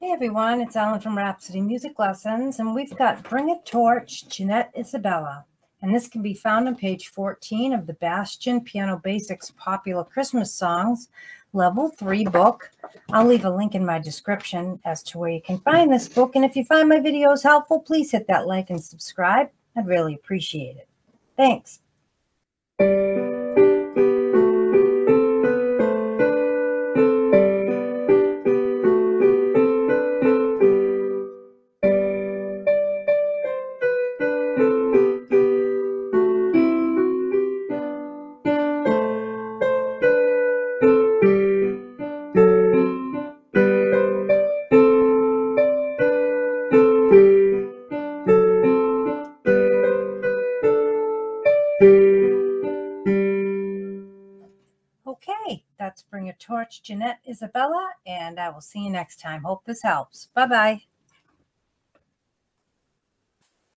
Hey everyone, it's Ellen from Rhapsody Music Lessons, and we've got Bring a Torch, Jeanette Isabella. And this can be found on page 14 of the Bastien Piano Basics Popular Christmas Songs, Level 3 book. I'll leave a link in my description as to where you can find this book. And if you find my videos helpful, please hit that like and subscribe. I'd really appreciate it. Thanks. Okay, that's Bring a Torch, Jeanette Isabella, and I will see you next time. Hope this helps. Bye bye.